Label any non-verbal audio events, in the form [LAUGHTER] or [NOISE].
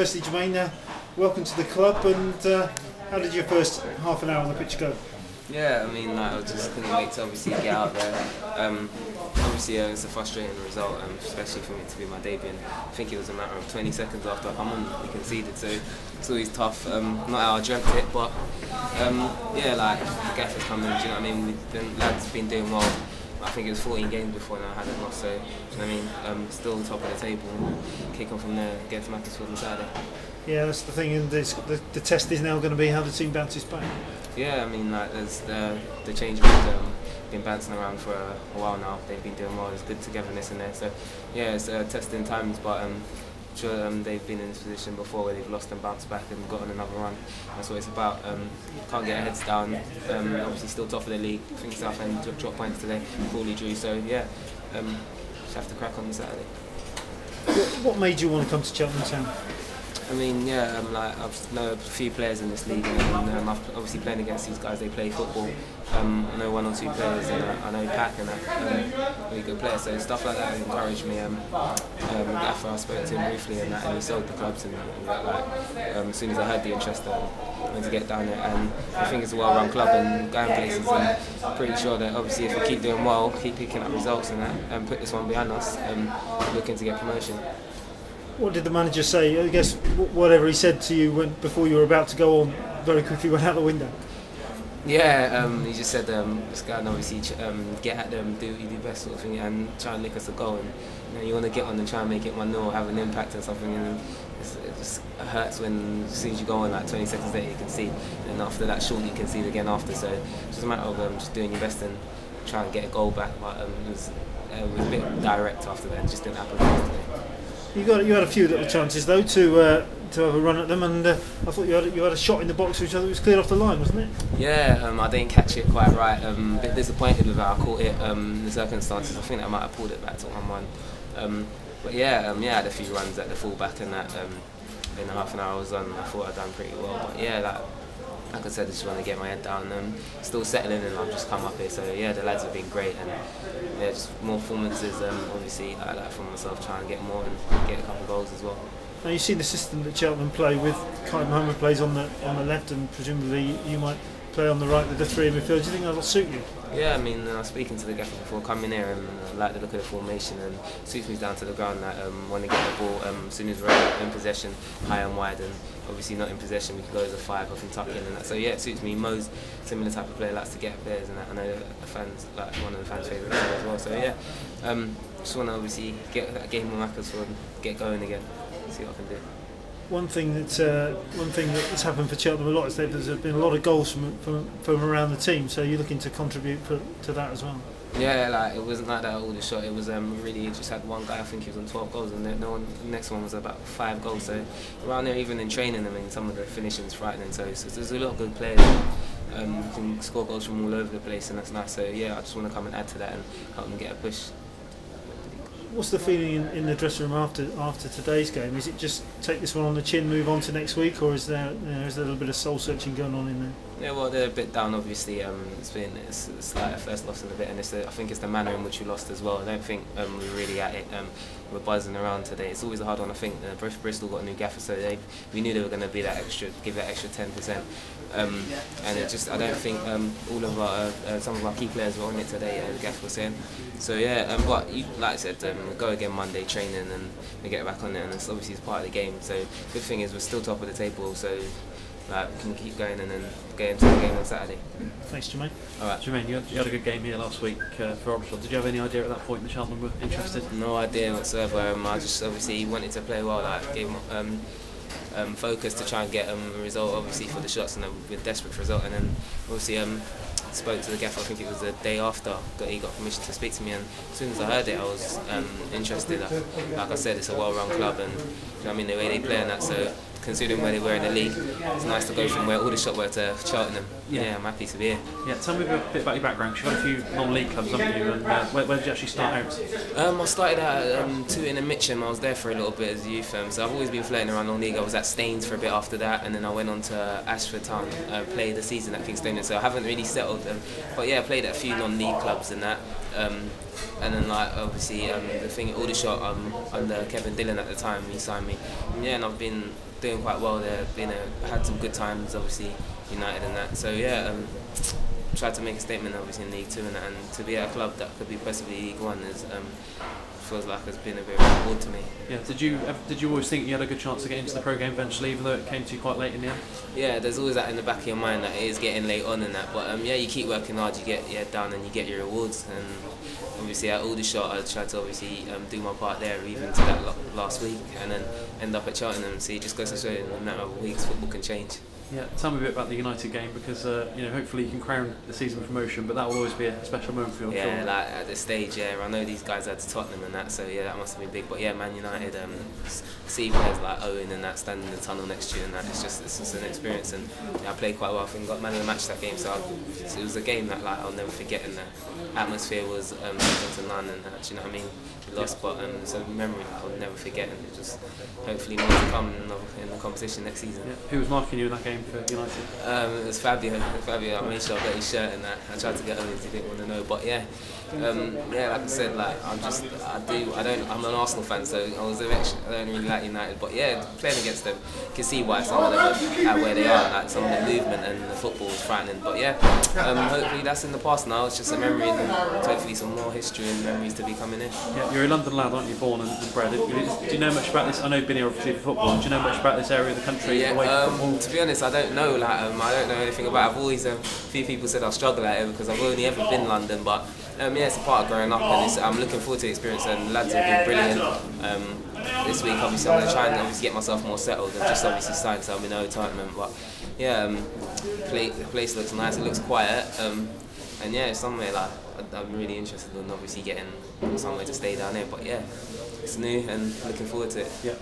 Firstly, Jermaine, uh, welcome to the club. And uh, how did your first half an hour on the pitch go? Yeah, I mean, like, I just couldn't wait to obviously get out there. Um, obviously, uh, was a frustrating result, um, especially for me to be my debut. And I think it was a matter of 20 seconds after I come on, we conceded. So it's always tough. Um, not how I dreamt it, but um, yeah, like the gaffer's coming. Do you know what I mean? Been, lads been doing well. I think it was 14 games before now I hadn't lost, so you know I mean, um, still top of the table, kick on from there, get to Macclesfield on Saturday. Yeah, that's the thing. And this, the, the test is now going to be how the team bounces back. Yeah, I mean, like there's the the change has um, been bouncing around for a, a, while now. They've been doing well. There's good togetherness in there. So yeah, it's uh, testing times, but um, sure um, they've been in this position before where they've lost and bounced back and gotten another run. That's what it's about. Um, can't get heads down. Um, obviously still top of the league. I think Southend dropped points today. Crawley drew. So yeah, um, just have to crack on Saturday. What made you want to come to Cheltenham Town? I mean, yeah, um, like I've know a few players in this league, and um, I've obviously playing against these guys. They play football. Um, I know one or two players, and uh, I know Pack and that um, really good player. So stuff like that encouraged me. Um, um, Gaffer, I spoke to him briefly, and, that, and he sold the clubs, and, and like um, as soon as I heard the interest, I went to get down there. And I think it's a well-run club and going places. And I'm pretty sure that obviously if we keep doing well, keep picking up results, and that, and put this one behind us, um, looking to get promotion. What did the manager say? I guess whatever he said to you when, before you were about to go on, very quickly [LAUGHS] went out the window. Yeah, um, he just said um, just go and obviously um, get at them, do you do best sort of thing, and try and nick us a goal. And you, know, you want to get on and try and make it one 0 have an impact or something. And it just hurts when as soon as you go on like 20 seconds later you can see, and after that short you can see it again after. So it's just a matter of um, just doing your best and trying to get a goal back. But um, it was, uh, it was a bit direct after that. It just didn't happen. You got you had a few little chances though to uh, to have a run at them, and uh, I thought you had you had a shot in the box which I thought was cleared off the line, wasn't it? Yeah, um, I didn't catch it quite right. Um, a bit disappointed with how I caught it. Um, the circumstances, I think I might have pulled it back to one one. Um, but yeah, um, yeah, I had a few runs at the fullback and that. Um, in half an hour I was on, I thought I'd done pretty well. But yeah, like like I said, I just want to get my head down and still settling and I've just come up here. So yeah, the lads have been great and yeah, just more performances um, obviously like for myself, trying to get more and get a couple of goals as well. Now you see the system that Cheltenham play with Kaid Mohamed plays on the on the left and presumably you might play on the right with the three midfield. Do you think that'll suit you? Yeah, I mean, I was speaking to the gaffer before coming here, and I like the look of the formation, and suits me down to the ground. That um, want to get the ball um, as soon as we're in possession, high and wide, and obviously not in possession, we can go as a five off and tuck in, and that. So yeah, it suits me. Mo's similar type of player, likes to get players, and that. I know the fans like one of the fans' favourites as well. So yeah, um, just want to obviously get that game on Macclesfield and get going again, see what I can do one thing that uh, one thing that's happened for Cheltenham a lot is that there's been a lot of goals from from, from around the team. So you're looking to contribute for, to that as well. Yeah, like it wasn't like that Aldershot. It was um, really just had one guy. I think he was on 12 goals, and the, no one, the next one was about five goals. So around there, even in training, I mean, some of the finishing is frightening. So, so there's a lot of good players. Um, can score goals from all over the place, and that's nice. So yeah, I just want to come and add to that and help them get a push what's the feeling in, in, the dressing room after after today's game? Is it just take this one on the chin, move on to next week, or is there you know, is there a little bit of soul searching going on in there? Yeah, well, they're a bit down. Obviously, um, it's been it's, it's like a first loss in a bit, and it's the, I think it's the manner in which we lost as well. I don't think um, we're really at it. Um, we're buzzing around today. It's always a hard one. I think uh, Bristol got a new gaffer, so they we knew they were going to be that extra, give that extra ten percent. Um, and it just I don't think um, all of our uh, uh, some of our key players were on it today. Uh, the gaffer was saying. So yeah, um, but you, like I said, um, we go again Monday training and we get back on it, and it's obviously it's part of the game. So good thing is we're still top of the table, so like we can keep going and then get into the game on Saturday. Thanks, Jermaine. All right. Jermaine, you had, you had a good game here last week uh, for Oxford. Did you have any idea at that point that Cheltenham were interested? No idea whatsoever. Um, I just obviously wanted to play well. Like gave um, um, focus to try and get um, a result, obviously for the shots, and we're desperate for a result. And then obviously um, spoke to the gaffer. I think it was the day after that he got permission to speak to me. And as soon as I heard it, I was um, interested. Like I said, it's a well-run club, and you know I mean the way they play and that. So considering where they were in the league. It's nice to go from where Aldershot were to Cheltenham. Yeah. yeah, I'm happy to be here. Yeah, tell me a bit about your background. You've got a few non-league clubs, haven't you? And uh, where, where, did you actually start out? Um, I started at um, in and Mitcham. I was there for a little bit as a youth, um, so I've always been flirting around non-league. I was at Staines for a bit after that, and then I went on to Ashford Town, uh, played the season at Kingstonian. So I haven't really settled, um, but yeah, I played at a few non-league clubs and that. Um, and then like obviously um, the thing Aldershot um, under Kevin Dillon at the time he signed me. Yeah, and I've been doing quite well there. Been a, had some good times, obviously United and that. So yeah, um, tried to make a statement obviously in League Two and, and to be at a club that could be possibly League One is um, feels like it's been a bit of a reward to me. Yeah. Did you did you always think you had a good chance to get into the pro game eventually, even though it came to you quite late in the end? Yeah, there's always that in the back of your mind that it is getting late on and that. But um, yeah, you keep working hard, you get yeah down and you get your rewards. And obviously at Aldershot, I tried to obviously um, do my part there, even to that last week, and then end up at Cheltenham. So it just goes to show in a matter of weeks, football can change. Yeah, tell me a bit about the United game because uh, you know hopefully you can crown the season promotion, but that will always be a special moment for you. I'm yeah, sure. like at this stage, yeah, I know these guys had to Tottenham and that, so yeah, that must have been big. But yeah, Man United, um, see players like Owen and that standing in the tunnel next to you and that, it's just it's just an experience. And yeah, I played quite well. I think got man of the match that game, so, I, so it was a game that like I'll never forget. And the atmosphere was um, second to none, and that, do you know what I mean? We lost, but um, it's a memory that I'll never forget, and it just hopefully more to come in the, in the competition next season. Yeah. Who was marking you in that game for United? Um, it was Fabio. Fabio, I made sure I got his shirt and that. I tried to get him he didn't want to know. But yeah, um, yeah, like I said, like I'm just, I do, I don't, I'm an Arsenal fan, so I was eventually, I don't really like United. But yeah, playing against them, you can see why some of them are at where they are. Like some of the movement and the football is frightening. But yeah, um, hopefully that's in the past now. It's just a memory and hopefully some more history and memories to be coming in. Yeah, you're a London lad, aren't you? Born and, and bred. Do you know much about this? I know you've been here obviously for football. Do you know much about this area of the country? Yeah, away from um, to be honest, I don't know. Like, um, I don't know anything about. It. I've always, um, a few people said I struggle at it because I've only ever been London, but um, yeah, it's a part of growing up, and I'm looking forward to the experience. And the lads have been brilliant. Um, this week, obviously, I'm to try and obviously get myself more settled. I've just obviously started, so I'm in no but yeah, um, play, the place looks nice. It looks quiet, um, and yeah, it's somewhere like I'm really interested in obviously getting somewhere to stay down there. But yeah, it's new and looking forward to it. Yeah.